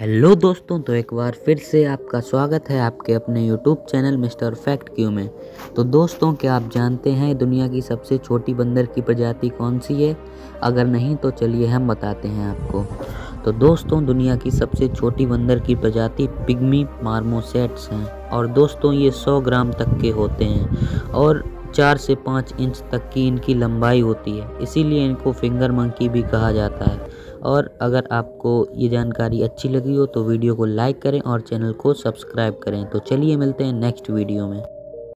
Hello दोस्तों तो एक बार फिर से आपका स्वागत है आपके अपने YouTube channel mister fact Q में। तो दोस्तों, क्या आप जानते हैं दुनिया की सबसे छोटी बंदर की प्रजाति कौन सी है? अगर नहीं तो चलिए हम बताते हैं आपको। तो दोस्तों, दुनिया की सबसे छोटी बंदर की प्रजाति पिग्मी मार्मोसेट्स हैं। और दोस्तों, ये 100 ग्राम तक के होते हैं और चार से पाँच इंच तक की इनकी लंबाई होती है। इसीलिए इनको फिंगर मंकी भी कहा जाता है। और अगर आपको ये जानकारी अच्छी लगी हो तो वीडियो को लाइक करें और चैनल को सब्सक्राइब करें। तो चलिए मिलते हैं नेक्स्ट वीडियो में।